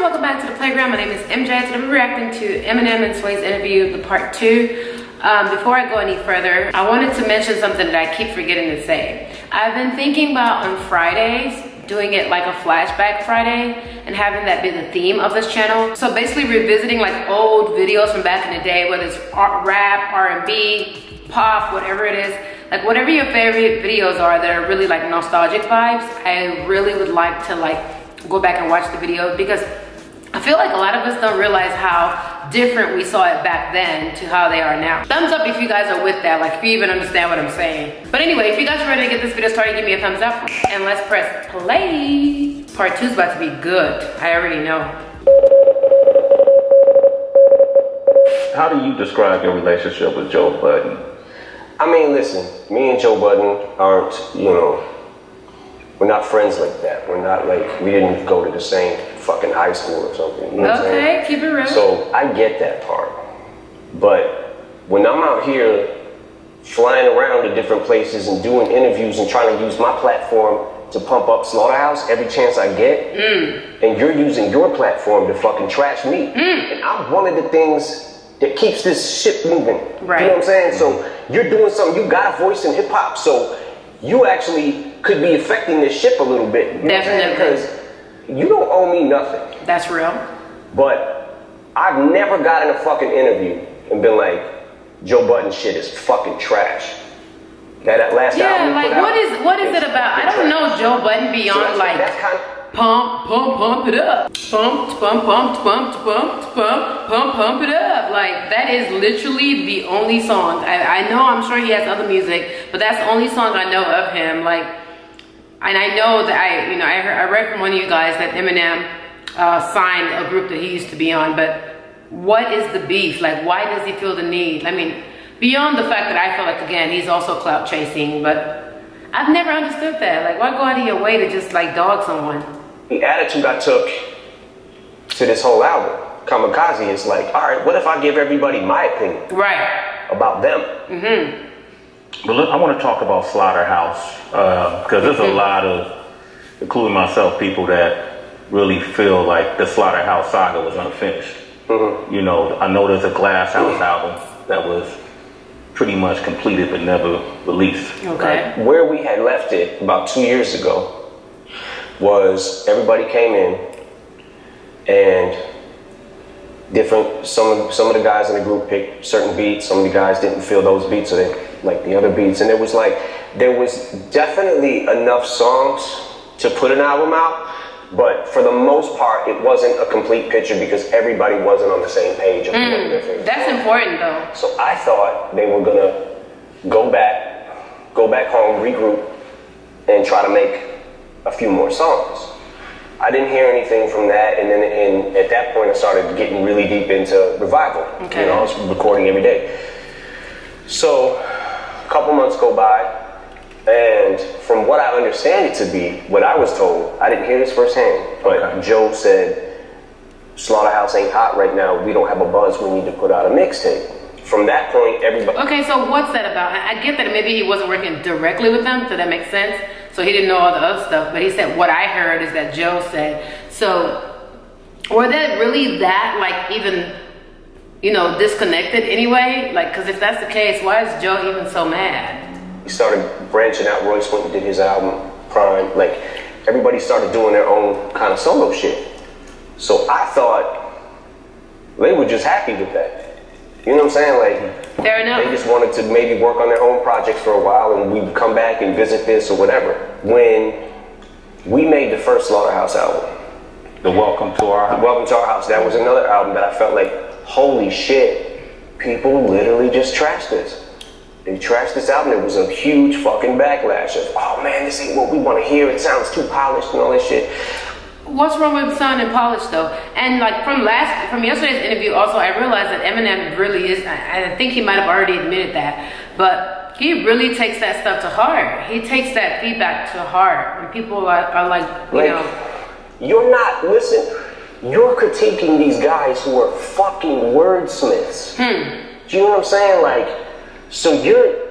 welcome back to the playground. My name is MJ. and I'm reacting to Eminem and Sway's interview, the part two. Um, before I go any further, I wanted to mention something that I keep forgetting to say. I've been thinking about on Fridays doing it like a flashback Friday and having that be the theme of this channel. So basically revisiting like old videos from back in the day, whether it's rap, R&B, pop, whatever it is. Like whatever your favorite videos are that are really like nostalgic vibes, I really would like to like go back and watch the video because I feel like a lot of us don't realize how different we saw it back then to how they are now. Thumbs up if you guys are with that, like if you even understand what I'm saying. But anyway, if you guys are ready to get this video started, give me a thumbs up and let's press play. Part two is about to be good. I already know. How do you describe your relationship with Joe Budden? I mean, listen, me and Joe Budden aren't, you know, we're not friends like that. We're not like we didn't go to the same fucking high school or something. You know okay, keep it real. So I get that part, but when I'm out here flying around to different places and doing interviews and trying to use my platform to pump up Slaughterhouse every chance I get, mm. and you're using your platform to fucking trash me, mm. and I'm one of the things that keeps this shit moving. Right. You know what I'm saying? So you're doing something. You got a voice in hip hop, so you actually could be affecting this ship a little bit. Definitely. Because you don't owe me nothing. That's real. But I've never gotten a fucking interview and been like, Joe Budden shit is fucking trash. That last yeah, like what is what is it about? I don't know Joe Budden beyond so like. Kind of, pump, pump, pump it up. Pump, pump, pump, pump, pump, pump, pump, pump it up. Like that is literally the only song. I, I know I'm sure he has other music, but that's the only song I know of him. Like, and I know that I, you know, I, heard, I read from one of you guys that Eminem uh, signed a group that he used to be on, but what is the beef? Like, why does he feel the need? I mean, beyond the fact that I feel like, again, he's also clout chasing, but I've never understood that. Like, why go out of your way to just like dog someone? the attitude I took to this whole album, Kamikaze, is like, all right, what if I give everybody my opinion? Right. About them. Mm-hmm. But look, I want to talk about Slaughterhouse because uh, there's a lot of, including myself, people that really feel like the Slaughterhouse saga was unfinished. Mm-hmm. You know, I know there's a Glass House album that was pretty much completed but never released. Okay. Right? Where we had left it about two years ago, was everybody came in and different some of some of the guys in the group picked certain beats some of the guys didn't feel those beats or they like the other beats and it was like there was definitely enough songs to put an album out but for the most part it wasn't a complete picture because everybody wasn't on the same page mm, that's important though so i thought they were gonna go back go back home regroup and try to make a few more songs. I didn't hear anything from that, and then in, at that point, I started getting really deep into revival. Okay. You know, I was recording every day. So, couple months go by, and from what I understand it to be, what I was told, I didn't hear this firsthand, but okay. Joe said, Slaughterhouse ain't hot right now. We don't have a buzz. We need to put out a mixtape from that point, everybody. Okay, so what's that about? I get that maybe he wasn't working directly with them, so that makes sense. So he didn't know all the other stuff, but he said what I heard is that Joe said. So were they really that like even you know disconnected anyway? Like, because if that's the case, why is Joe even so mad? He started branching out. Royce went and did his album PRhyme. Like everybody started doing their own kind of solo shit. So I thought they were just happy with that. You know what I'm saying? Like, Fair enough. They just wanted to maybe work on their own projects for a while, and we'd come back and visit this or whatever. When we made the first Slaughterhouse album, the Welcome to Our House. Welcome to Our House. That was another album that I felt like, holy shit, people literally just trashed this. They trashed this album. There was a huge fucking backlash of, oh man, this ain't what we want to hear. It sounds too polished and all this shit what's wrong with sounding polished though? And like from last, from yesterday's interview, also I realized that Eminem really is. I, I think he might have already admitted that, but he really takes that stuff to heart. He takes that feedback to heart, and people are, are like, you like, know, you're not listen. You're critiquing these guys who are fucking wordsmiths. Hmm. Do you know what I'm saying? Like, so you're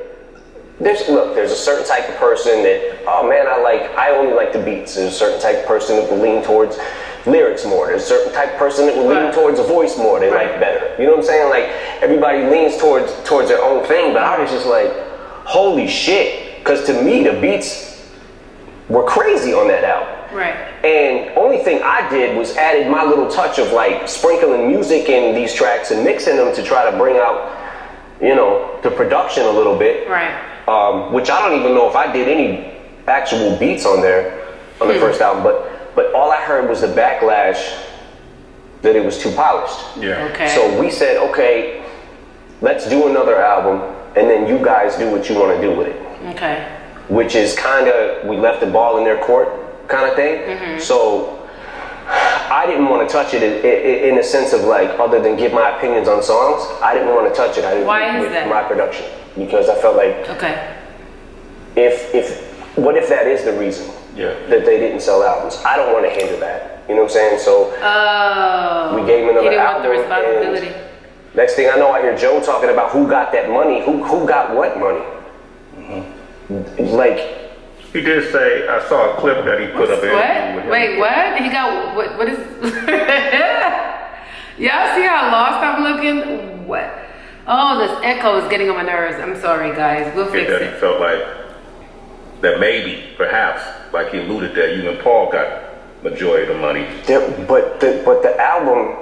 there's look, there's a certain type of person that, oh man, I like, I only like the beats. There's a certain type of person that will lean towards lyrics more. There's a certain type of person that will lean towards a voice more. They Right. like better. You know what I'm saying? Like everybody leans towards towards their own thing. But I was just like, holy shit! Because to me, the beats were crazy on that album. Right. And only thing I did was added my little touch of like sprinkling music in these tracks and mixing them to try to bring out, you know, the production a little bit. Right. Um, which I don't even know if I did any actual beats on there on the first album, but but all I heard was the backlash that it was too polished. Yeah. Okay. So we said, okay, let's do another album, and then you guys do what you want to do with it Okay. which is kind of we left the ball in their court kind of thing. So I didn't want to touch it in, in, in a sense of like other than give my opinions on songs. I didn't want to touch it. I didn't Why is with that? my production because I felt like Okay. if if what if that is the reason Yeah. that they didn't sell albums? I don't want to hinder that. You know what I'm saying? So Oh. we gave him another He didn't want album. the responsibility. and next thing I know, I hear Joe talking about who got that money. Who who got what money? Mm-hmm. Like He did say I saw a clip that he put up. in What? Wait, what? He got what? What is? Y'all see how lost I'm looking? What? Oh, this echo is getting on my nerves. I'm sorry, guys. We'll fix that he it. felt like that maybe, perhaps, like he alluded that you and Paul got majority of the money. There, but the but the album,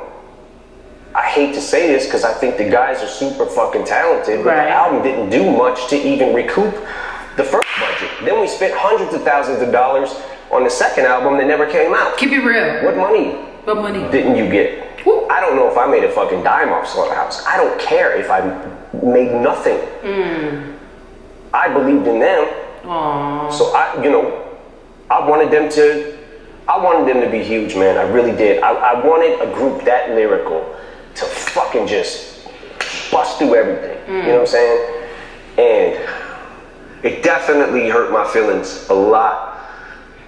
I hate to say this because I think the guys are super fucking talented, but Right. the album didn't do much to even recoup the first budget. Then we spent hundreds of thousands of dollars on the second album that never came out. Keep it real. What money What money? didn't you get? Woo. I don't know if I made a fucking dime off Slaughterhouse. I don't care if I made nothing. Mm. I believed in them. Aww. So I, you know, I wanted them to, I wanted them to be huge, man. I really did. I, I wanted a group that lyrical to fucking just bust through everything. You mm. know what I'm saying? And it definitely hurt my feelings a lot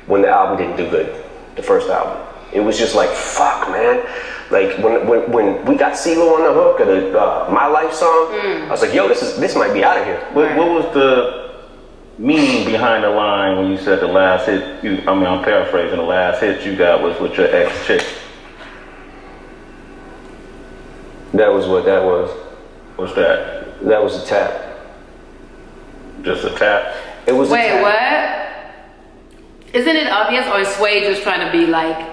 when the album didn't do good. The first album. It was just like, fuck, man. Like when when, when we got CeeLo on the hook of the uh, My Life song, I was like, yo, this is this might be out of here. What, what was the meaning behind the line when you said the last hit? You, I mean, I'm paraphrasing. The last hit you got was with your ex chick. That was what that was. What's that? That was a tap. Just a tap. It was a Wait, tap. what? Isn't it obvious, or is Sway just trying to be like,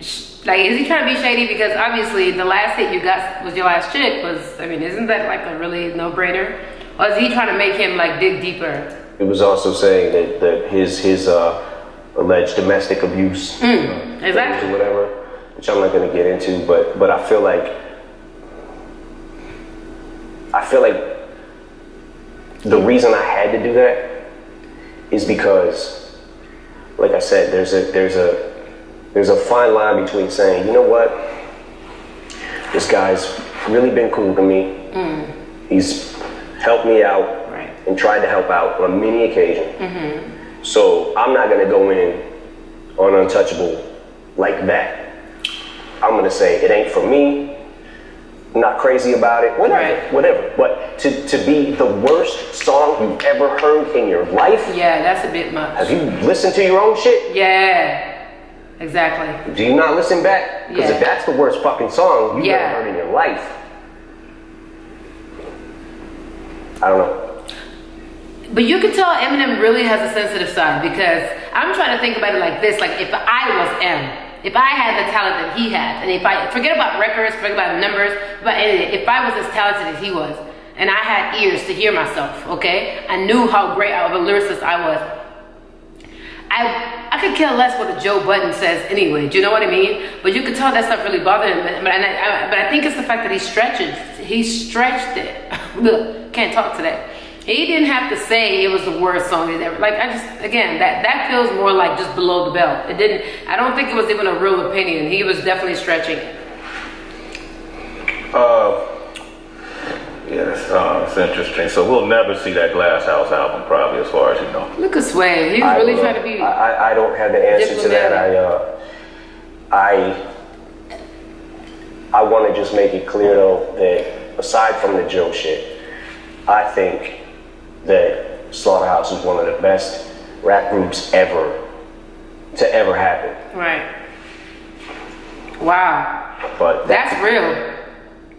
sh- like, is he trying to be shady? Because obviously, the last hit you got was your last chick. Was I mean, isn't that like a really no-brainer? Or is he trying to make him like dig deeper? It was also saying that, that his his uh, alleged domestic abuse uh, things or Exactly. whatever, which I'm not going to get into, but but I feel like I feel like the reason I had to do that is because, like I said, there's a there's a there's a fine line between saying, you know what, this guy's really been cool to me. Mm. He's helped me out Right. and tried to help out on many occasions. Mm-hmm. So I'm not gonna go in on untouchable like that. I'm gonna say it ain't for me. Not crazy about it. Whatever, Right. whatever. But to, to be the worst song you've ever heard in your life, Yeah, that's a bit much. have you listened to your own shit? Yeah, exactly. Do you not listen back? Because Yeah. if that's the worst fucking song you've Yeah. ever heard in your life, I don't know. But you can tell Eminem really has a sensitive side because I'm trying to think about it like this: like if I was M, if I had the talent that he had, and if I forget about records, forget about numbers, but if I was as talented as he was, and I had ears to hear myself, okay, I knew how great of a lyricist I was. I I could care less what a Joe Budden says anyway. Do you know what I mean? But you could tell that stuff really bothered him. But I, I, but I think it's the fact that he stretches. He stretched it. Look, can't talk today. He didn't have to say it was the worst song he's ever. Like I just again that that feels more like just below the belt. It didn't. I don't think it was even a real opinion. He was definitely stretching it. Uh, yes, uh, it's interesting. So we'll never see that Glass House album, probably, as far as you know. Look at Sway. He's I really don't trying to be. I, I- I don't have the answer to that. I uh, I I want to just make it clear though that aside from the Joe shit, I think that Slaughterhouse is one of the best rap groups ever to ever happen. right. Wow. But That's real.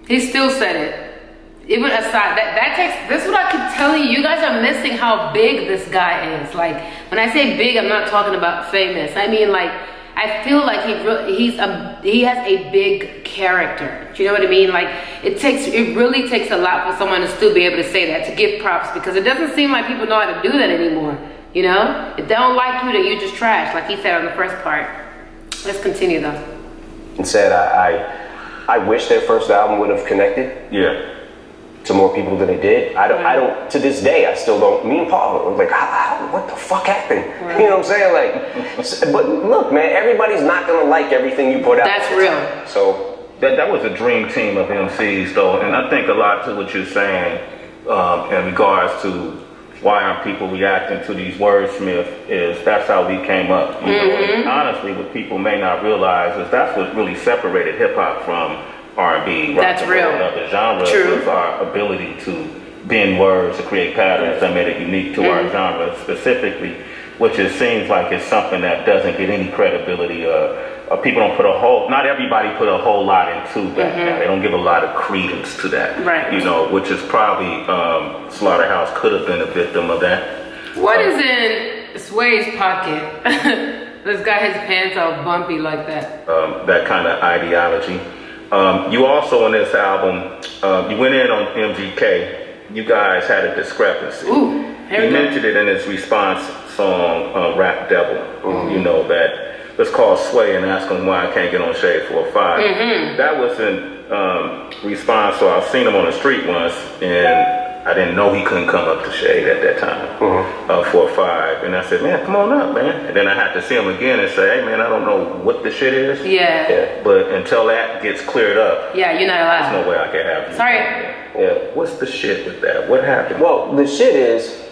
He still said it. Even aside that that takes this is what I keep telling you. You guys are missing how big this guy is. Like when I say big, I'm not talking about famous. I mean like I feel like he re- he's a he has a big character. Do you know what I mean? Like it takes it really takes a lot for someone to still be able to say that to give props because it doesn't seem like people know how to do that anymore. You know, if they don't like you, then you just trash, like he said on the first part. Let's continue though. and said I, I I wish their first album would have connected Yeah. To more people than it did. I don't I don't to this day I still don't me and Paul were like how, how, what the fuck happened? You know what I'm saying? Like but look man, everybody's not gonna like everything you put out. That's real. So That, that was a dream team of MCs, though, and I think a lot to what you're saying um, in regards to why aren't people reacting to these wordsmiths is that's how we came up. You know, honestly, what people may not realize is that's what really separated hip hop from R&B, rock That's and roll, real. and other genres True. was our ability to bend words to create patterns that made it unique to our genre specifically, which it seems like is something that doesn't get any credibility. Uh, uh, people don't put a whole, not everybody put a whole lot into that. Now. They don't give a lot of credence to that. Right. You know, which is probably um, Slaughterhouse could have been a victim of that. What is in Sway's pocket? this guy his pants all bumpy like that. um, that kind of ideology. Um, you also on this album, um, you went in on MGK. You guys had a discrepancy. Ooh, he mentioned it in his response song, uh, "Rap Devil." Mm-hmm. You know that. Let's call Sway and ask him why I can't get on Shade Four Five. Mm-hmm. That was in um, response. So I've seen him on the street once, and I didn't know he couldn't come up to Shade at that time. Uh, four five, and I said, "Man, come on up, man." And then I had to see him again and say, "Hey, man, I don't know what the shit is." Yeah. yeah. But until that gets cleared up, Yeah, you're not allowed. there's no way I can have you. Sorry. Yeah. What's the shit with that? What happened? Well, the shit is,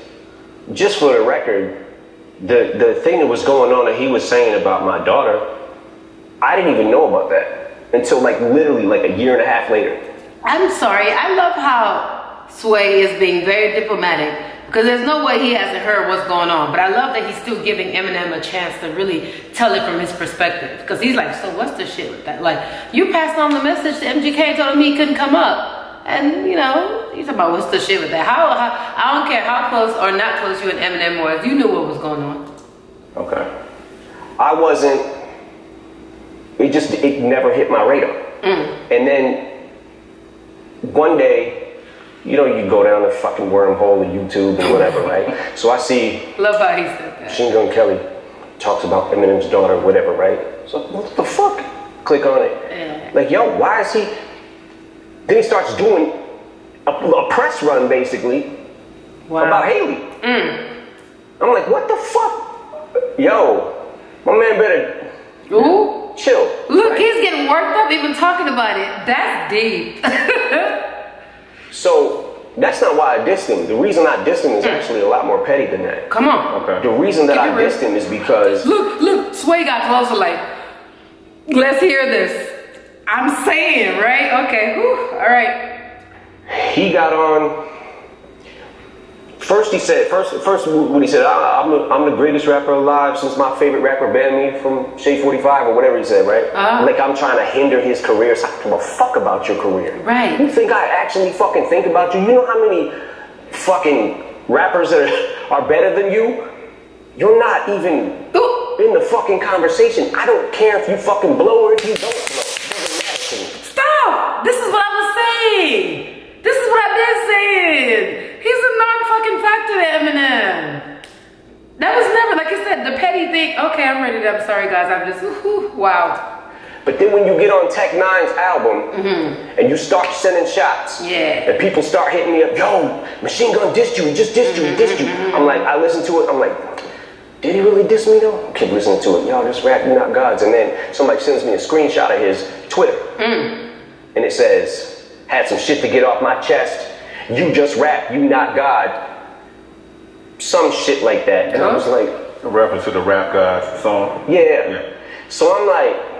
just for the record, the the thing that was going on that he was saying about my daughter, I didn't even know about that until like literally like a year and a half later. I'm sorry. I love how Sway is being very diplomatic because there's no way he hasn't heard what's going on. But I love that he's still giving Eminem a chance to really tell it from his perspective because he's like, so what's the shit with that? Like, you passed on the message to MGK, told him he couldn't come up. And you know, he's about what's the shit with that? How, how I don't care how close or not close you and Eminem was. You knew what was going on. Okay. I wasn't. It just it never hit my radar. Mm. And then one day, you know, you go down the fucking wormhole of YouTube and whatever, right? So I see Love how he said that. Machine Gun Kelly talks about Eminem's daughter, whatever, right? So what the fuck? Click on it. Yeah. Like, yo, why is he? Then he starts doing a, a press run basically Wow. about Hailie. Mm. I'm like, what the fuck? Yo, my man better Ooh. chill. Look, right? he's getting worked up even talking about it. That's deep. So that's not why I dissed him. The reason I dissed him is hmm. actually a lot more petty than that. Come on. Okay. The reason that I real. dissed him is because Look, look, Sway got closer, like, let's hear this. I'm saying, right? Okay, whew, all right. he got on. First, he said, first, first when he said, I, I'm, the, I'm the greatest rapper alive since my favorite rapper banned me from Shade 45 or whatever he said, right? Uh-huh. Like I'm trying to hinder his career. So I don't give a fuck about your career. Right. You think I actually fucking think about you? You know how many fucking rappers that are, are better than you? You're not even Ooh, in the fucking conversation. I don't care if you fucking blow or if you don't blow. Doesn't matter to me. stop! This is what I was saying. This is what I've been saying. A non-fucking factor to Eminem. That was never, like I said, the petty thing. Okay, I'm ready to, I'm sorry guys, I'm just, wow. But then when you get on Tech N9ne's album and you start sending shots, Mm-hmm. Yeah. and people start hitting me up, yo, Machine Gun dissed you, he just dissed you, he dissed you. Mm-hmm. I'm like, I listen to it, I'm like, did he really diss me though? Keep listening to it, y'all just rap, you're not gods. And then somebody sends me a screenshot of his Twitter, Mm. and it says, had some shit to get off my chest. You just rap, you not God. Some shit like that. And I was like, A reference to the Rap Gods song. yeah. Yeah. So I'm like,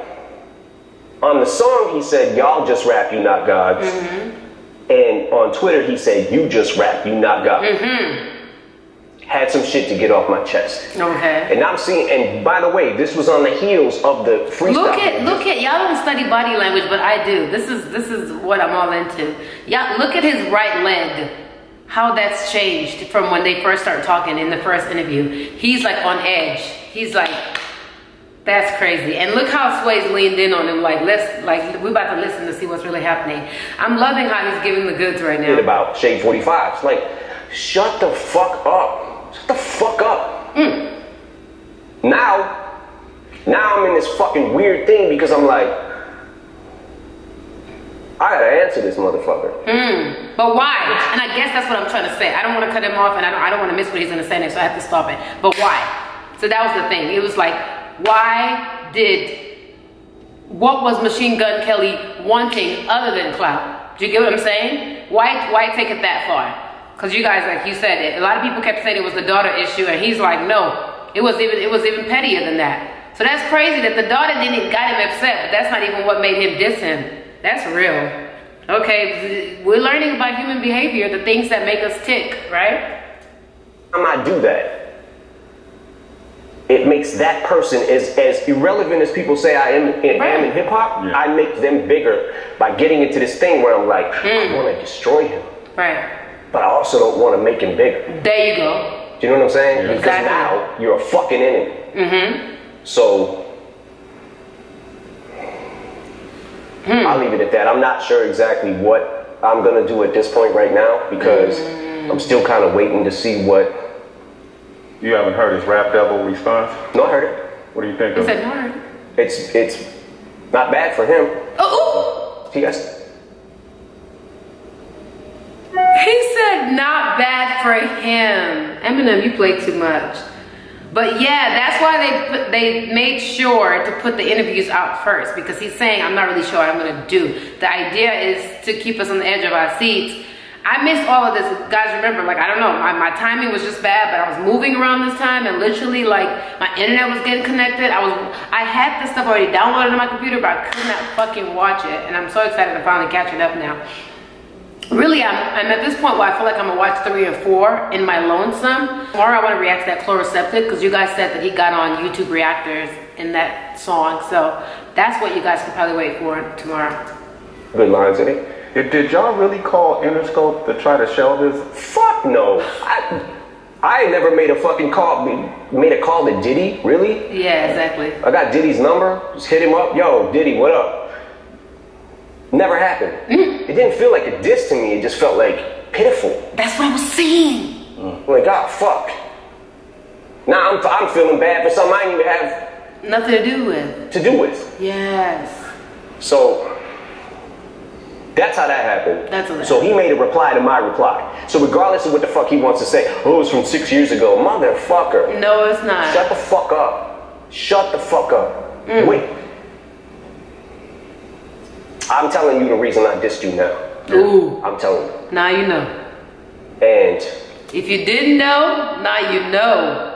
on the song he said, "Y'all just rap, you not gods," mm-hmm. and on Twitter he said, "You just rap, you not God." Mm-hmm. Had some shit to get off my chest. Okay. And I'm seeing, and by the way, this was on the heels of the freestyle. Look at look at y'all don't study body language, but I do. This is this is what I'm all into. Y'all look at his right leg. How that's changed from when they first start talking in the first interview. He's like on edge. He's like that's crazy. And look how Sway's leaned in on him. Like let's like we're about to listen to see what's really happening. I'm loving how he's giving the goods right now. about Shade 45. It's like, shut the fuck up. Shut the fuck up. Hmm. Now, now I'm in this fucking weird thing because I'm like, I gotta answer this motherfucker. Hmm. But why? And I guess that's what I'm trying to say. I don't want to cut him off, and I don't, I don't want to miss what he's going to say next, so I have to stop it. But why? So that was the thing. It was like, why did, what was Machine Gun Kelly wanting other than clout? Do you get what I'm saying? Why, why take it that far? Because you guys, like you said, it, a lot of people kept saying it was the daughter issue, and he's like, no, it was even, it was even pettier than that. So that's crazy that the daughter didn't got him upset, but that's not even what made him diss him. That's real. Okay, we're learning about human behavior, the things that make us tick, right? time I do that, it makes that person as, as irrelevant as people say I am, am Right. in hip hop. Yeah. I make them bigger by getting into this thing where I'm like, I mm. want to destroy him, Right. But I also don't want to make him bigger. There you go. Do you know what I'm saying? Yeah. Because now you're a fucking enemy. Mm-hmm. So I'll leave it at that. I'm not sure exactly what I'm gonna do at this point right now because I'm still kind of waiting to see what. You haven't heard his rap devil response? No, I heard it. What do you think He of said, it? no. It's it's not bad for him. Oh, He has not bad for him. Eminem, you play too much. But yeah, that's why they put, they made sure to put the interviews out first because he's saying I'm not really sure what I'm gonna do. The idea is to keep us on the edge of our seats. I missed all of this, guys. Remember, like I don't know, my, my timing was just bad, but I was moving around this time and literally like my internet was getting connected. I was I had this stuff already downloaded on my computer, but I could not fucking watch it, and I'm so excited to finally catch it up now. Really, I'm, I'm at this point where I feel like I'm gonna watch three or four in my lonesome. Tomorrow I wanna react to that Chloraseptic because you guys said that he got on YouTube reactors in that song. So that's what you guys can probably wait for tomorrow. good lines in it. Did, did y'all really call Interscope to try to shelve this? Fuck no. I I never made a fucking call. Made a call to Diddy. Really? Yeah, exactly. I got Diddy's number. Just hit him up. Yo, Diddy, what up? Never happened. It didn't feel like a diss to me. It just felt like pitiful. That's what I was saying. I'm like, God, fuck. Now I'm, I'm feeling bad for something I didn't even have Nothing to do with. to do with. Yes. So that's how that happened. That's what that so he made a reply to my reply. So regardless of what the fuck he wants to say, oh, it was from six years ago, motherfucker. No, it's not. Shut the fuck up. Shut the fuck up. Mm. Wait. I'm telling you the reason I dissed you now. Ooh. I'm telling you. Now you know. And If you didn't know, now you know.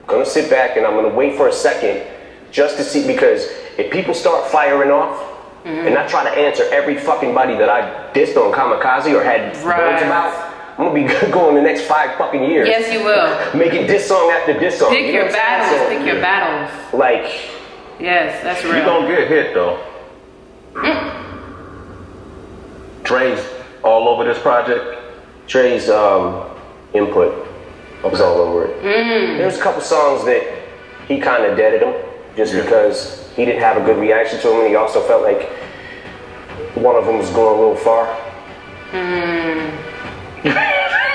I'm gonna sit back and I'm gonna wait for a second just to see because if people start firing off Mm-hmm. and I try to answer every fucking body that I dissed on Kamikaze or had Right. words about, I'm gonna be good going the next five fucking years. Yes, you will. Making diss song after diss song. Pick you know your battles. saying? Pick your battles. Like, Yes, that's real. You real. gonna get hit though. Dre's all over this project. Dre's um, input was all over it. There's a couple songs that he kind of deaded them just Yeah. because he didn't have a good reaction to them, and he also felt like one of them was going a little far.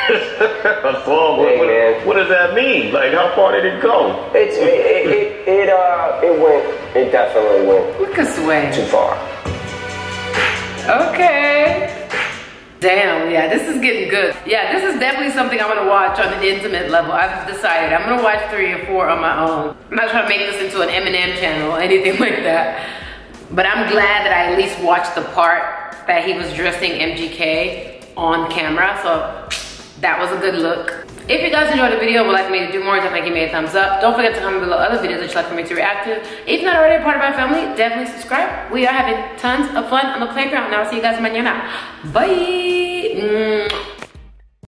A song. What, Hey, what- man. what does that mean? Like, how far did it go? It's it it, it, it uh it went it definitely went Look at Sway. too far. Okay. Damn, yeah, this is getting good. Yeah, this is definitely something I'm gonna watch on an intimate level. I've decided I'm gonna watch three or four on my own. I'm not trying to make this into an Eminem channel or anything like that. But I'm glad that I at least watched the part that he was dressing MGK on camera. So that was a good look. If you guys enjoyed the video would like me to do more, definitely give me a thumbs up. Don't forget to comment below other videos that you'd like for me to react to. If you're not already a part of my family, definitely subscribe. We are having tons of fun on the playground. And I'll see you guys mañana. Bye.